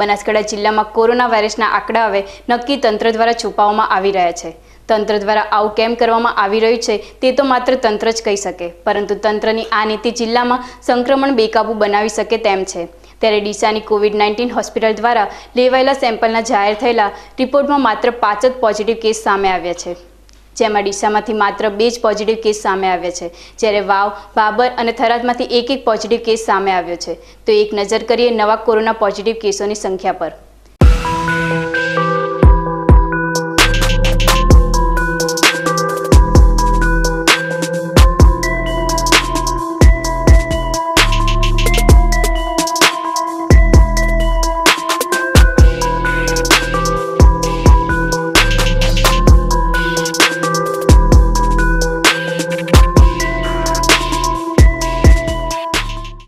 બનાસકાંઠા જિલ્લામાં કોરોના વાયરસના આંકડા હવે નક્કી તંત્ર દ્વારા છુપાવવામાં આવી રહ્યા છે. તંત્ર દ્વારા આવું કેમ કરવામાં આવી રહ્યું છે તે તો માત્ર તંત્ર જ કહી શકે, પરંતુ તંત્રની આ નીતિ જિલ્લામાં સંક્રમણ બેકાબુ બનાવી શકે તેમ છે. ત્યારે ડીસાની કોવિડ નાઇન્ટીન હોસ્પિટલ દ્વારા લેવાયેલા સેમ્પલના જાહેર થયેલા રિપોર્ટમાં માત્ર પાંચ જ પોઝિટિવ કેસ સામે આવ્યા છે. જેમાં ડીસામાંથી માત્ર બે જ પોઝિટિવ કેસ સામે આવ્યા છે. જ્યારે વાવ, બાબર અને થરાદમાંથી એક એક પોઝિટિવ કેસ સામે આવ્યો છે. તો એક નજર કરીએ નવા કોરોના પોઝિટિવ કેસોની સંખ્યા પર.